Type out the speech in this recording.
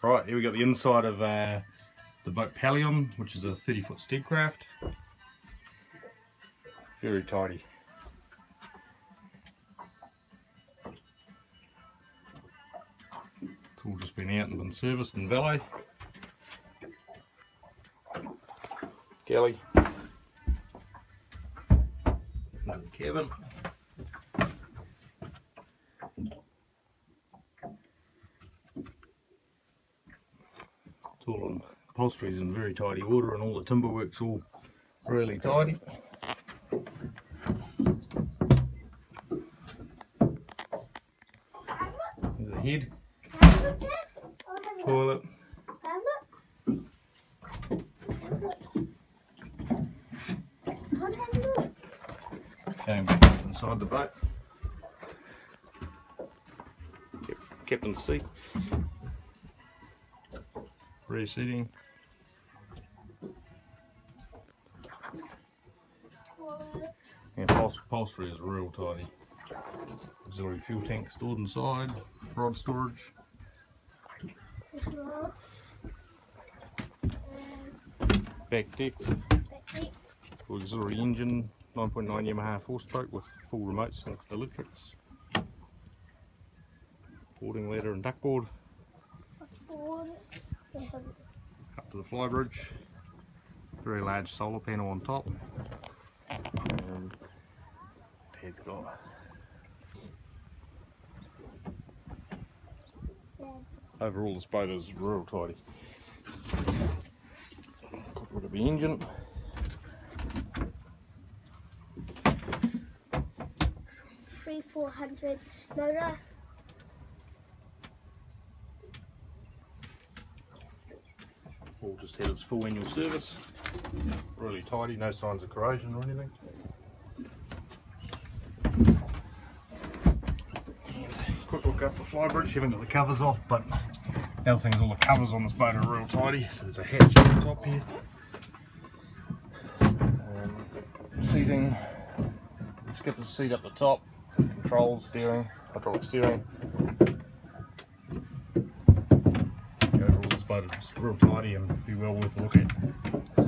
Right, here we got the inside of uh, the boat Pelion, which is a 30 foot Steadecraft. Very tidy. It's all just been out and been serviced in valet. Kelly. And Kevin. It's all in is in very tidy order and all the timber work's all really tidy. There's the head, toilet, back inside the boat. Kept, in seating. And upholstery, is real tidy. Auxiliary fuel tank stored inside, rod storage. Back deck, auxiliary engine, 9.9 Yamaha four stroke with full remotes and electrics. Boarding ladder and duckboard up to the flybridge. Very large solar panel on top. And Ted's got overall this boat is real tidy. Got rid of the engine. Three four hundred motor. All just had its full annual service. Really tidy, no signs of corrosion or anything. Quick look up the flybridge, haven't got the covers off, but the other all the covers on this boat are real tidy. So there's a hatch on the top here. Um, seating, the skipper's seat up the top, controls, steering, hydraulic steering. but it's real tidy and be well worth looking.